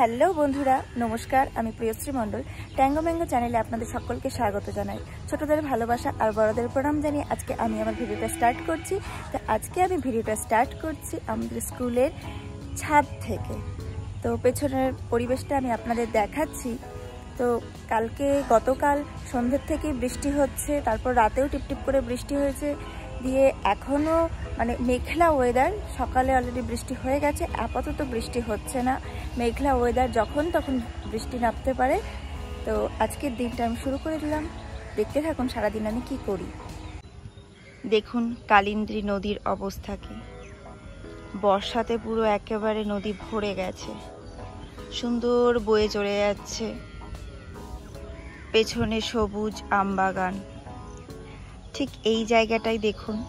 Hello বন্ধুরা, নমস্কার, আমি প্রিয়শ্রী মণ্ডল। ট্যাঙ্গো ম্যাঙ্গো চ্যানেলে আপনাদের সকলকে স্বাগত জানাই। ছোটদের ভালোবাসা আর বড়দের প্রণাম জানিয়ে আজকে আমি আমার ভিডিওটা স্টার্ট করছি। তো আজকে আমি ভিডিওটা স্টার্ট করছি আমাদের স্কুলের ছাদ থেকে। তো পেছনের পরিবেশটা আমি আপনাদের দেখাচ্ছি। তো কালকে গতকাল সন্ধ্যের থেকেই বৃষ্টি হচ্ছে, তারপর রাতেও টিপটিপ করে বৃষ্টি হয়েছে। দিয়ে এখনও মানে মেঘলা ওয়েদার সকালে অলরেডি বৃষ্টি হয়ে গেছে, আপাতত বৃষ্টি হচ্ছে না। মেঘলা ওয়েদার যখন তখন বৃষ্টি নামতে পারে। তো আজকের দিনটা আমি শুরু করে দিলাম। দেখতে থাকুন সারাদিন আমি কি করি। দেখুন কালিন্দ্রী নদীর অবস্থা কি। বর্ষাতে পুরো একেবারে নদী ভরে গেছে। সুন্দর বয়ে চলে যাচ্ছে। পেছনে সবুজ আমবাগান। ঠিক এই জায়গাটাই দেখুন।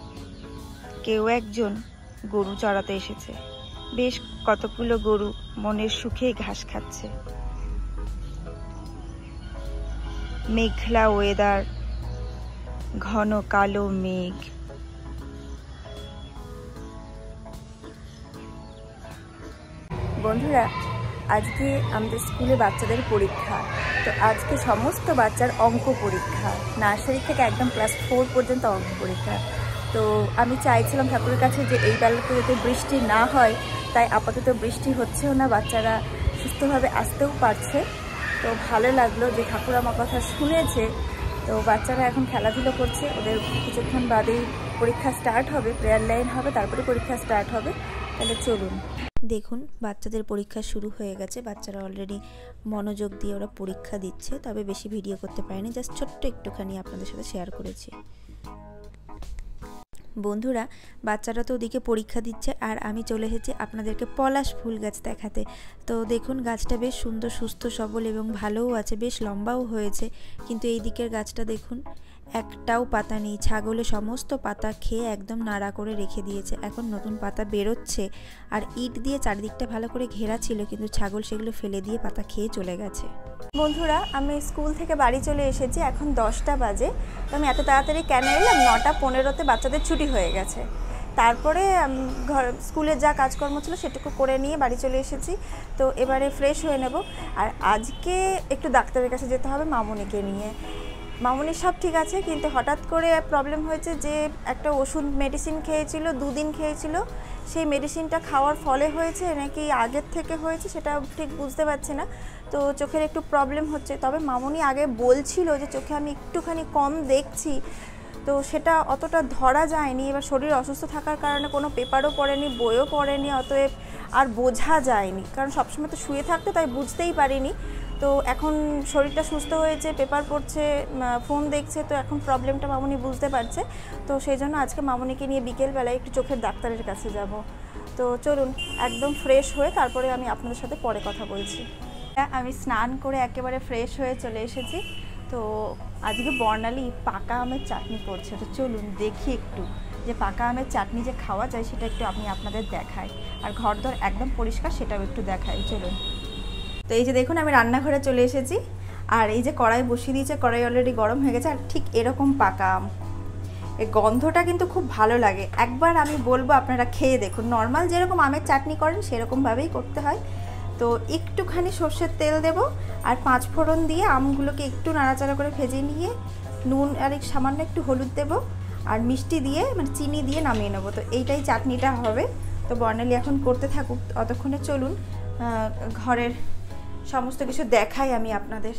কেউ একজন গরু চড়াতে এসেছে। বেশ কতগুলো গরু মনের সুখে ঘাস খাচ্ছে। মেঘলা ওয়েদার ঘন কালো মেঘ। বন্ধুরা আজকে আমাদের স্কুলে বাচ্চাদের পরীক্ষা। তো আজকে সমস্ত বাচ্চার অঙ্ক পরীক্ষা। নার্সারি থেকে একদম ক্লাস ফোর পর্যন্ত অঙ্ক পরীক্ষা। তো আমি চাইছিলাম ঠাকুরের কাছে যে এই বেলাতে যাতে বৃষ্টি না হয়, তাই আপাতত বৃষ্টি হচ্ছেও না, বাচ্চারা সুস্থভাবে আসতেও পারছে। তো ভালো লাগল যে ঠাকুর আমার কথা শুনেছে। তো বাচ্চারা এখন খেলাধুলো করছে, ওদের কিছুক্ষণ বাদেই পরীক্ষা স্টার্ট হবে প্রেয়ার লাইন হবে, তারপরে পরীক্ষা স্টার্ট হবে। তাহলে চলুন। দেখুন, বাচ্চাদের পরীক্ষা শুরু হয়ে গেছে। বাচ্চারা অলরেডি মনোযোগ দিয়ে ওরা পরীক্ষা দিচ্ছে, তবে বেশি ভিডিও করতে পারেনি। জাস্ট ছোট্ট একটুখানি আপনাদের সাথে শেয়ার করেছি। বন্ধুরা, বাচ্চারা তো ওদিকে পরীক্ষা দিচ্ছে, আর আমি চলে এসেছি আপনাদেরকে পলাশ ফুল গাছ দেখাতে। তো দেখুন, গাছটা বেশ সুন্দর, সুস্থ, সবল এবং ভালোও আছে, বেশ লম্বাও হয়েছে। কিন্তু এই দিকের গাছটা দেখুন একটাও পাতা নেই। ছাগলে সমস্ত পাতা খেয়ে একদম নাড়া করে রেখে দিয়েছে। এখন নতুন পাতা বেরোচ্ছে আর ইট দিয়ে চারিদিকটা ভালো করে ঘেরা ছিল, কিন্তু ছাগল সেগুলো ফেলে দিয়ে পাতা খেয়ে চলে গেছে। বন্ধুরা, আমি স্কুল থেকে বাড়ি চলে এসেছি, এখন দশটা বাজে। তো আমি এত তাড়াতাড়ি কেন এলাম? নটা পনেরোতে বাচ্চাদের ছুটি হয়ে গেছে। তারপরে ঘর, স্কুলের যা কাজকর্ম ছিল সেটুকু করে নিয়ে বাড়ি চলে এসেছি। তো এবারে ফ্রেশ হয়ে নেব। আর আজকে একটু ডাক্তারের কাছে যেতে হবে, মামুনিকে নিয়ে। মামুনির সব ঠিক আছে, কিন্তু হঠাৎ করে প্রবলেম হয়েছে যে একটা ওষুধ মেডিসিন খেয়েছিল, দুদিন খেয়েছিল, সেই মেডিসিনটা খাওয়ার ফলে হয়েছে, নাকি আগের থেকে হয়েছে সেটা ঠিক বুঝতে পারছি না। তো চোখের একটু প্রবলেম হচ্ছে। তবে মামুনি আগে বলছিল যে চোখে আমি একটুখানি কম দেখছি, তো সেটা অতটা ধরা যায়নি। এবার শরীর অসুস্থ থাকার কারণে কোনো পেপারও পড়েনি, বইও পড়েনি, অতএব আর বোঝা যায়নি। কারণ সবসময় তো শুয়ে থাকতো, তাই বুঝতেই পারিনি। তো এখন শরীরটা সুস্থ হয়েছে, পেপার পড়ছে ফোন দেখছে, তো এখন প্রবলেমটা মামুনি বুঝতে পারছে। তো সেই জন্য আজকে মামুনিকে নিয়ে বিকেলবেলায় একটু চোখের ডাক্তারের কাছে যাব। তো চলুন, একদম ফ্রেশ হয়ে তারপরে আমি আপনাদের সাথে পরে কথা বলছি। আমি স্নান করে একেবারে ফ্রেশ হয়ে চলে এসেছি। তো আজকে বর্ণালী পাকা আমের চাটনি করছে। তো চলুন দেখি একটু যে পাকা আমের চাটনি যে খাওয়া যায়, সেটা একটু আমি আপনাদের দেখাই। আর ঘরদর একদম পরিষ্কার, সেটাও একটু দেখাই। চলুন। তো এই যে দেখুন, আমি রান্নাঘরে চলে এসেছি। আর এই যে কড়াই বসিয়ে দিয়েছে, কড়াই অলরেডি গরম হয়ে গেছে, আর ঠিক এরকম পাকা আম। এই গন্ধটা কিন্তু খুব ভালো লাগে। একবার আমি বলব, আপনারা খেয়ে দেখুন। নর্মাল যেরকম আমের চাটনি করেন, সেরকমভাবেই করতে হয়। তো একটুখানি সর্ষের তেল দেব, আর পাঁচ ফোড়ন দিয়ে আমগুলোকে একটু নাড়াচাড়া করে ভেজে নিয়ে, নুন আর সামান্য একটু হলুদ দেব, আর মিষ্টি দিয়ে মানে চিনি দিয়ে নামিয়ে নেব। তো এইটাই চাটনিটা হবে। তো বর্ণালী এখন করতে থাকুক অতক্ষণে চলুন ঘরের সমস্ত কিছু দেখাই আমি আপনাদের।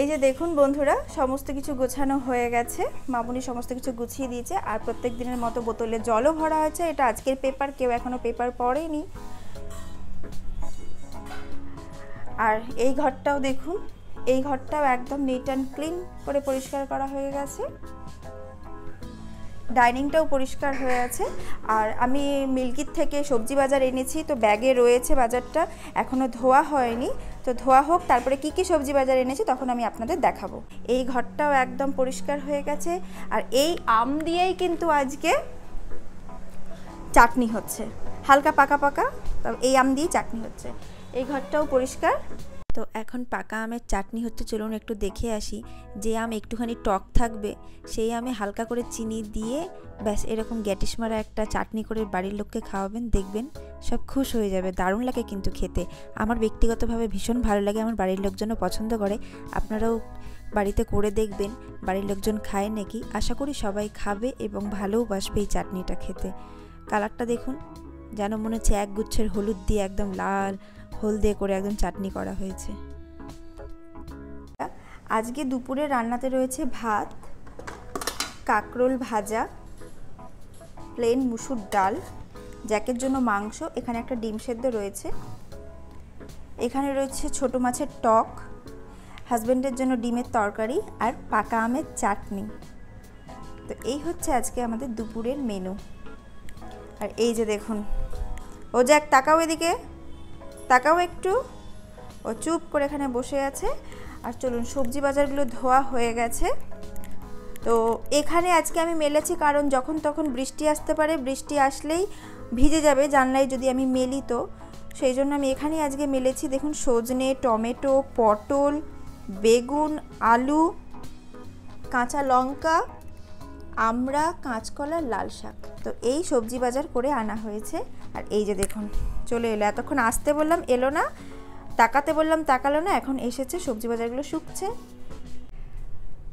এই যে দেখুন বন্ধুরা, সমস্ত কিছু গোছানো হয়ে গেছে। মামুনি সমস্ত কিছু গুছিয়ে দিয়েছে আর প্রত্যেক দিনের মতো বোতলে জলও ভরা হয়েছে এটা আজকের পেপার, কেউ এখনও পেপার পড়েনি। আর এই ঘরটাও দেখুন, এই ঘরটাও একদম নিট অ্যান্ড ক্লিন করে পরিষ্কার করা হয়ে গেছে। ডাইনিংটাও পরিষ্কার হয়ে আছে। আর আমি মিল্কির থেকে সবজি বাজার এনেছি, তো ব্যাগে রয়েছে বাজারটা এখনও ধোয়া হয়নি। তো ধোয়া হোক, তারপরে কি কি সবজি বাজার এনেছি, তখন আমি আপনাদের দেখাবো। এই ঘরটাও একদম পরিষ্কার হয়ে গেছে, আর এই আম দিয়েই কিন্তু আজকে চাটনি হচ্ছে। হালকা পাকা পাকা এই আম দিয়েই চাটনি হচ্ছে। এই ঘরটাও পরিষ্কার। তো এখন পাকা আমের চাটনি হচ্ছে, চলুন একটু দেখে আসি। যে আম একটুখানি টক থাকবে, সেই আমে হালকা করে চিনি দিয়ে ব্যাস, এরকম গ্যাটিস মারা একটা চাটনি করে বাড়ির লোককে খাওয়াবেন, দেখবেন সব খুশ হয়ে যাবে। দারুণ লাগে কিন্তু খেতে। আমার ব্যক্তিগতভাবে ভীষণ ভালো লাগে, আমার বাড়ির লোকজনও পছন্দ করে। আপনারাও বাড়িতে করে দেখবেন, বাড়ির লোকজন খায় নাকি। আশা করি সবাই খাবে এবং ভালোবাসবে এই চাটনিটা খেতে। কালারটা দেখুন, যেন মনে হচ্ছে এক গুচ্ছের হলুদ দিয়ে একদম লাল হলদে করে একদম চাটনি করা হয়েছে। আজকে দুপুরে রান্নাতে রয়েছে ভাত, কাকরোল ভাজা প্লেন মুসুর ডাল, জ্যাকের জন্য মাংস, এখানে একটা ডিম সেদ্ধ রয়েছে। এখানে রয়েছে ছোট মাছের টক হাজব্যান্ডের জন্য ডিমের তরকারি আর পাকা আমের চাটনি। তো এই হচ্ছে আজকে আমাদের দুপুরের মেনু আর এই যে দেখুন, ও জ্যাক তাকাও এদিকে। তাকাও একটু। ও চুপ করে এখানে বসে আছে। আর চলুন, সবজি বাজারগুলো ধোয়া হয়ে গেছে। তো এখানে আজকে আমি মেলেছি কারণ যখন তখন বৃষ্টি আসতে পারে, বৃষ্টি আসলেই ভিজে যাবে, জানলায় যদি আমি মেলি তো। সেই জন্য আমি এখানেই আজকে মেলেছি। দেখুন, সজনে, টমেটো, পটল, বেগুন, আলু, কাঁচা লঙ্কা আমরা কাঁচকলা, লাল শাক। তো এই সবজি বাজার করে আনা হয়েছে। আর এই যে দেখুন। চলে এলো। এতক্ষণ আসতে বললাম, এলো না। তাকাতে বললাম, তাকালো না। এখন এসেছে, সবজি বাজারগুলো শুকছে।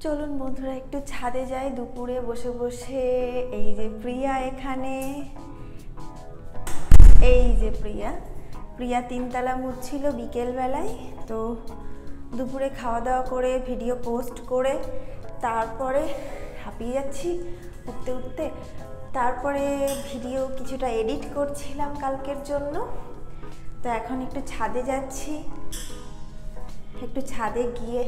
চলুন বন্ধুরা, একটু ছাদে যাই। দুপুরে বসে বসে এই যে প্রিয়া এখানে। এই যে প্রিয়া। প্রিয়া তিনতলা মুছছিল বিকেলবেলায়। তো দুপুরে খাওয়া দাওয়া করে, ভিডিও পোস্ট করে, তারপরে হাঁপিয়ে যাচ্ছি। উঠতে উঠতে তারপরে ভিডিও কিছুটা এডিট করছিলাম কালকের জন্য। তো এখন একটু ছাদে যাচ্ছি। একটু ছাদে গিয়ে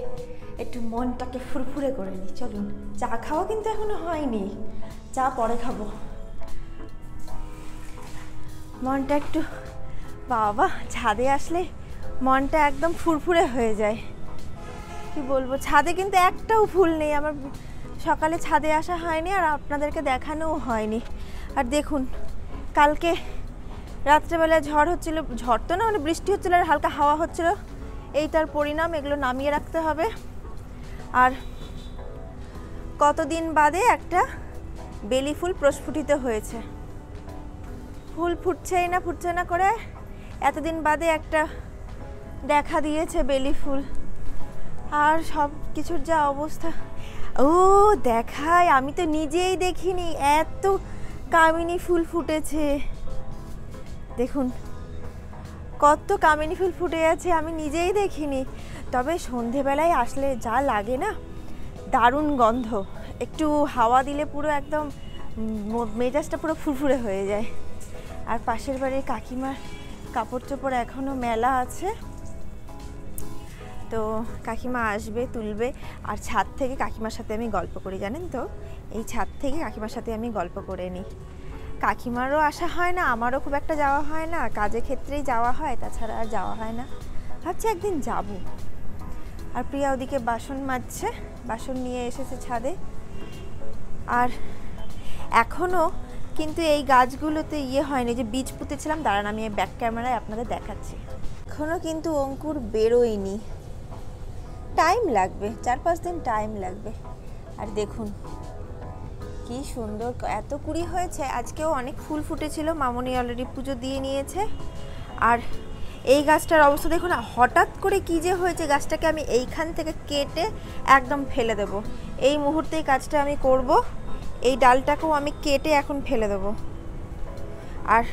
একটু মনটাকে ফুরফুরে করে নিই। চলুন, চা খাওয়া কিন্তু এখনও হয়নি। চা পরে খাব। মনটা একটু, বাবা, ছাদে আসলে মনটা একদম ফুরফুরে হয়ে যায়। কি বলব, ছাদে কিন্তু একটাও ফুল নেই। আমার সকালে ছাদে আসা হয়নি আর আপনাদেরকে দেখানোও হয়নি। আর দেখুন, কালকে রাত্রেবেলায় ঝড় হচ্ছিল, ঝড় তো না মানে বৃষ্টি হচ্ছিল আর হালকা হাওয়া হচ্ছিল। এই তার পরিণাম, এগুলো নামিয়ে রাখতে হবে। আর কতদিন বাদে একটা বেলি ফুল প্রস্ফুটিত হয়েছে। ফুল ফুটছেই না, ফুটছে না করে এতদিন বাদে একটা দেখা দিয়েছে বেলি ফুল। আর সব কিছুর যা অবস্থা ও দেখায় আমি তো নিজেই দেখিনি, এত কামিনী ফুল ফুটেছে। দেখুন, কত কামিনী ফুল ফুটে আছে, আমি নিজেই দেখিনি। তবে সন্ধেবেলায় আসলে যা লাগে না, দারুণ গন্ধ। একটু হাওয়া দিলে পুরো একদম মেজাজটা পুরো ফুরফুরে হয়ে যায়। আর পাশের বাড়ির কাকিমার কাপড় চোপড় এখনও মেলা আছে। তো কাকিমা আসবে, তুলবে। আর ছাদ থেকে কাকিমার সাথে আমি গল্প করি, জানেন তো? এই ছাদ থেকে কাকিমার সাথে আমি গল্প করে নিই। কাকিমারও আসা হয় না, আমারও খুব একটা যাওয়া হয় না। কাজের ক্ষেত্রেই যাওয়া হয়, তাছাড়া আর যাওয়া হয় না। ভাবছি একদিন যাব। আর প্রিয়া ওদিকে বাসন মাজছে, বাসন নিয়ে এসেছে ছাদে। আর এখনও কিন্তু এই গাছগুলোতে ইয়ে হয়নি যে বীজ পুঁতেছিলাম, দাঁড়ান আমি ব্যাক ক্যামেরায় আপনাদের দেখাচ্ছি। এখনও কিন্তু অঙ্কুর বেরোয়নি। টাইম লাগবে, চার পাঁচ দিন টাইম লাগবে। আর দেখুন, কি সুন্দর, এত কুড়ি হয়েছে, আজকেও অনেক ফুল ফুটেছিল, মামনি অলরেডি পুজো দিয়ে নিয়েছে। আর এই গাছটার অবস্থা দেখুন, হঠাৎ করে কি যে হয়েছে, গাছটাকে আমি এইখান থেকে কেটে একদম ফেলে দেব। এই মুহূর্তে কাজটা আমি করব, এই ডালটাকেও আমি কেটে এখন ফেলে দেব। আর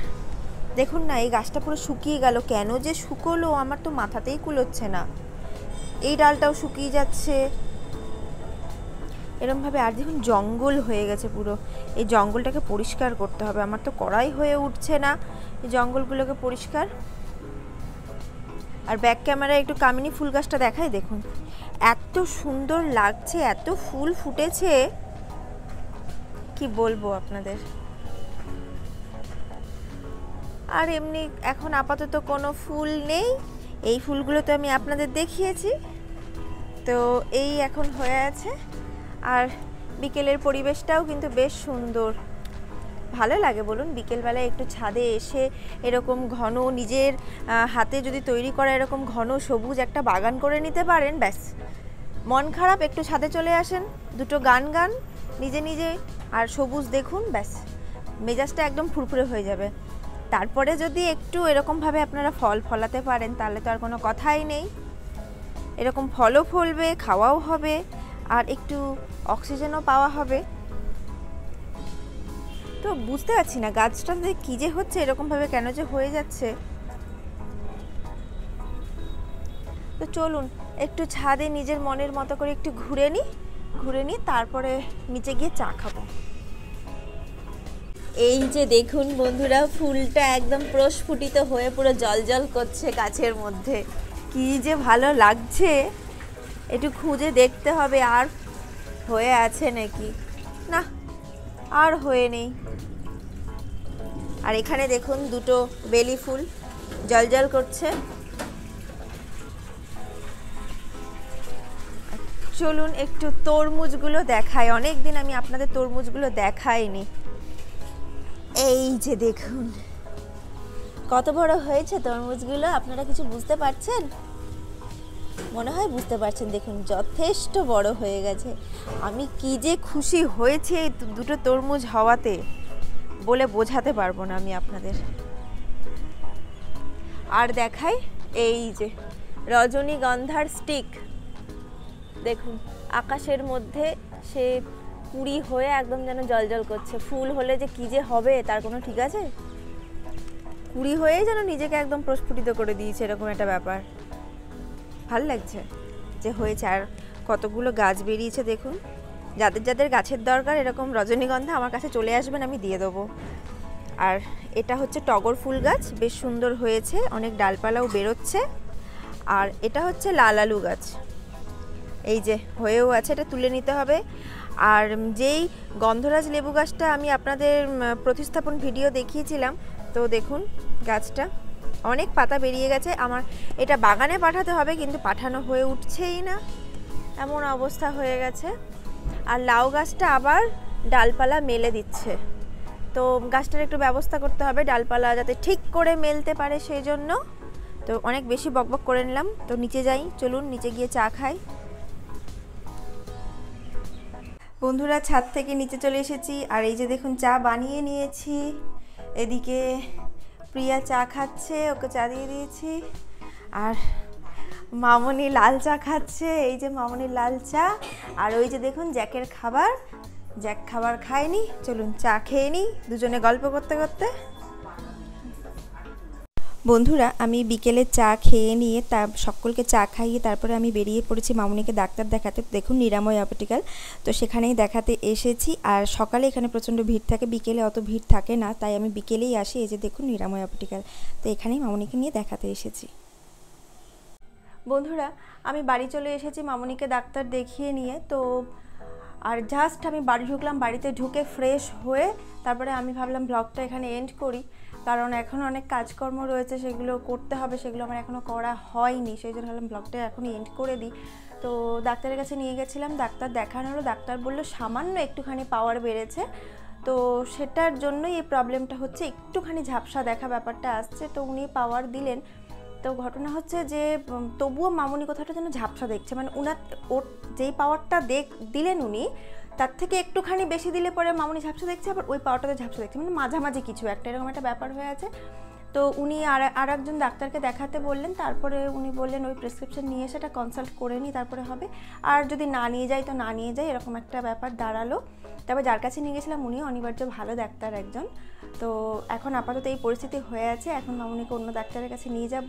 দেখুন না, এই গাছটা পুরো শুকিয়ে গেল, কেন যে শুকোলো, আমার তো মাথাতেই কুলোচ্ছে না। এই ডালটাও শুকিয়ে যাচ্ছে। এরমভাবে আর দেখুন জঙ্গল হয়ে গেছে পুরো। এই জঙ্গলটাকে পরিষ্কার করতে হবে। আমার তো করাই হয়ে উঠছে না এই জঙ্গলগুলোকে পরিষ্কার। আর ব্যাক ক্যামেরায় একটু কামিনী ফুল গাছটা দেখাই দেখুন। এত সুন্দর লাগছে, এত ফুল ফুটেছে। কি বলব আপনাদের? আর এমনি এখন আপাতত কোনো ফুল নেই। এই ফুলগুলো তো আমি আপনাদের দেখিয়েছি। তো এই এখন হয়ে আছে। আর বিকেলের পরিবেশটাও কিন্তু বেশ সুন্দর। ভালো লাগে বলুন, বিকেলবেলায় একটু ছাদে এসে এরকম ঘন নিজের হাতে যদি তৈরি করা এরকম ঘন সবুজ একটা বাগান করে নিতে পারেন, ব্যাস। মন খারাপ, একটু ছাদে চলে আসেন, দুটো গান গান, নিজে নিজে, আর সবুজ দেখুন, ব্যাস। মেজাজটা একদম ফুরফুরে হয়ে যাবে। তারপরে যদি একটু এরকমভাবে আপনারা ফল ফলাতে পারেন, তাহলে তো আর কোনো কথাই নেই। এরকম ফলও ফলবে, খাওয়াও হবে, আর একটু অক্সিজেনও পাওয়া হবে। তো বুঝতে পারছি না গাছটাতে কী যে হচ্ছে, এরকমভাবে কেন যে হয়ে যাচ্ছে। তো চলুন, একটু ছাদে নিজের মনের মতো করে একটু ঘুরে নিই ঘুরে নিই, তারপরে নিচে গিয়ে চা খাব। এই যে দেখুন বন্ধুরা, ফুলটা একদম প্রস্ফুটিত হয়ে পুরো জল জল করছে গাছের মধ্যে। কি যে ভালো লাগছে। একটু খুঁজে দেখতে হবে আর হয়ে আছে নাকি। না, আর হয়ে নেই। আর এখানে দেখুন দুটো বেলি ফুল জল জল করছে। চলুন একটু তরমুজগুলো দেখাই। অনেক দিন আমি আপনাদের তরমুজগুলো দেখাইনি। এই যে দেখুন, কত বড় হয়েছে তরমুজগুলো, আপনারা কিছু বুঝতে পারছেন? মনে হয় বুঝতে পারছেন, দেখুন, যথেষ্ট বড় হয়ে গেছে। আমি কি যে খুশি হয়েছে দুটো তরমুজ হওয়াতে, বলে বোঝাতে পারব না আমি আপনাদের। আর দেখাই, এই যে রজনীগন্ধার স্টিক দেখুন, আকাশের মধ্যে সে কুড়ি হয়ে একদম যেন জল জল করছে। ফুল হলে যে কী যে হবে, তার কোনো ঠিক আছে? কুড়ি হয়েই যেন নিজেকে একদম প্রস্ফুটিত করে দিয়েছে, এরকম একটা ব্যাপার। ভালো লাগছে যে হয়েছে। আর কতগুলো গাছ বেরিয়েছে দেখুন। যাদের যাদের গাছের দরকার এরকম রজনীগন্ধা আমার কাছে চলে আসবেন, আমি দিয়ে দেবো। আর এটা হচ্ছে টগর ফুল গাছ, বেশ সুন্দর হয়েছে, অনেক ডালপালাও বেরোচ্ছে। আর এটা হচ্ছে লাল আলু গাছ। এই যে হয়েও আছে, এটা তুলে নিতে হবে। আর যেই গন্ধরাজ লেবু গাছটা আমি আপনাদের প্রতিস্থাপন ভিডিও দেখিয়েছিলাম, তো দেখুন গাছটা, অনেক পাতা বেরিয়ে গেছে। আমার, এটা বাগানে পাঠাতে হবে, কিন্তু পাঠানো হয়ে উঠছেই না। এমন অবস্থা হয়ে গেছে। আর লাউ গাছটা আবার ডালপালা মেলে দিচ্ছে। তো গাছটার একটু ব্যবস্থা করতে হবে, ডালপালা যাতে ঠিক করে মেলতে পারে সেই জন্য। তো অনেক বেশি বকবক করে নিলাম। তো নিচে যাই, চলুন, নিচে গিয়ে চা খাই। বন্ধুরা, ছাদ থেকে নিচে চলে এসেছি। আর এই যে দেখুন, চা বানিয়ে নিয়েছি। এদিকে প্রিয়া চা খাচ্ছে, ওকে চা দিয়ে দিয়েছি। আর মামনি লাল চা খাচ্ছে, এই যে মামনির লাল চা। আর ওই যে দেখুন, জ্যাকের খাবার। জ্যাক খাবার খায়নি, চলুন চা খেয়ে নিই। দুজনে গল্প করতে করতে। বন্ধুরা, আমি বিকেলে চা খেয়ে নিয়ে তা সকলকে চা খাইয়ে তারপরে আমি বেরিয়ে পড়েছি মামুনিকে ডাক্তার দেখাতে। দেখুন, নিরাময় অপটিক্যাল। তো সেখানেই দেখাতে এসেছি। আর সকালে এখানে প্রচণ্ড ভিড় থাকে। বিকেলে অত ভিড় থাকে না, তাই আমি বিকেলেই আসি। এই যে দেখুন, নিরাময় অপটিক্যাল। তো এখানেই মামুনিকে নিয়ে দেখাতে এসেছি। বন্ধুরা, আমি বাড়ি চলে এসেছি মামুনিকে ডাক্তার দেখিয়ে নিয়ে। তো আর জাস্ট আমি বাড়ি ঢুকলাম, বাড়িতে ঢুকে ফ্রেশ হয়ে তারপরে আমি ভাবলাম ব্লগটা এখানে এন্ড করি। কারণ এখন অনেক কাজকর্ম রয়েছে, সেগুলো করতে হবে, সেগুলো আমার এখনও করা হয়নি। সেই জন্য ভাবলাম ব্লগটা এখনই এন্ড করে দিই। তো ডাক্তারের কাছে নিয়ে গেছিলাম, ডাক্তার দেখানো হলো ডাক্তার বলল সামান্য একটুখানি পাওয়ার বেড়েছে। তো সেটার জন্যই এই প্রবলেমটা হচ্ছে, একটুখানি ঝাপসা দেখা ব্যাপারটা আসছে। তো উনি পাওয়ার দিলেন। তো ঘটনা হচ্ছে যে তবুও মামুনি কথাটা যেন ঝাপসা দেখছে। মানে উনার, ওর যেই পাওয়ারটা দেখ, দিলেন উনি তার থেকে একটুখানি বেশি দিলে পরে মামুনি ঝাপসা দেখছে, আবার ওই পাওয়ারটাতে ঝাপসা দেখছে। মানে মাঝামাঝি কিছু একটা, এরকম একটা ব্যাপার হয়ে আছে। তো উনি আর আর একজন ডাক্তারকে দেখাতে বললেন, তারপরে উনি বললেন ওই প্রেসক্রিপশন নিয়ে সেটা কনসাল্ট করে নিই, তারপরে হবে। আর যদি না নিয়ে যাই তো না নিয়ে যাই এরকম একটা ব্যাপার দাঁড়াল। তারপর যার কাছে নিয়ে গেছিলাম উনি অনিবার্য ভালো ডাক্তার একজন। তো এখন আপাতত এই পরিস্থিতি হয়ে আছে, এখন মামুনিকে অন্য ডাক্তারের কাছে নিয়ে যাব।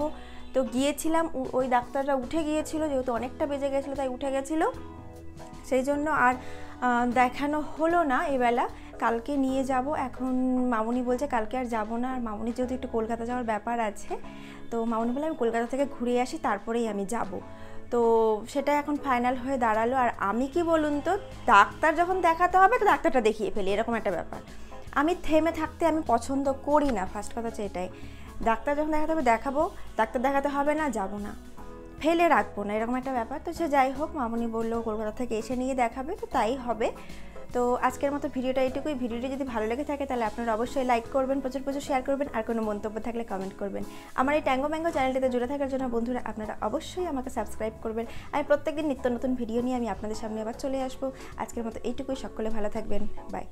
তো গিয়েছিলাম ওই ডাক্তাররা উঠে গিয়েছিল, যেহেতু অনেকটা বেজে গেছিল, তাই উঠে গেছিল। সেই জন্য আর দেখানো হলো না এবেলা কালকে নিয়ে যাব। এখন মামুনি বলছে কালকে আর যাব না। আর মামুনি যেহেতু একটু কলকাতা যাওয়ার ব্যাপার আছে, তো মামুনি বলে আমি কলকাতা থেকে ঘুরে আসি, তারপরেই আমি যাব। তো সেটা এখন ফাইনাল হয়ে দাঁড়াল। আর আমি কি বলুন তো, ডাক্তার যখন দেখাতে হবে তো ডাক্তারটা দেখিয়ে ফেলি, এরকম একটা ব্যাপার। আমি থেমে থাকতে আমি পছন্দ করি না ফার্স্ট কথা হচ্ছে এটাই। ডাক্তার যখন দেখাতে হবে, দেখাবো। ডাক্তার দেখাতে হবে না, যাব না। ফেলে রাখব না, এরকম একটা ব্যাপার। তো সে যাই হোক, মামনি বলল কলকাতা থেকে এসে নিয়ে দেখাবে, তো তাই হবে। তো আজকের মতো ভিডিওটা এইটুকুই। ভিডিওটি যদি ভালো লেগে থাকে, তাহলে আপনারা অবশ্যই লাইক করবেন, প্রচুর প্রচুর শেয়ার করবেন, আর কোনো মন্তব্য থাকলে কমেন্ট করবেন। আমার এই ট্যাঙ্গো ম্যাঙ্গো চ্যানেলটিতে জুড়ে থাকার জন্য বন্ধুরা, আপনারা অবশ্যই আমাকে সাবস্ক্রাইব করবেন। আমি প্রত্যেকদিন নিত্য নতুন ভিডিও নিয়ে আমি আপনাদের সামনে আবার চলে আসব। আজকের মতো এইটুকুই। সকলে ভালো থাকবেন। বাই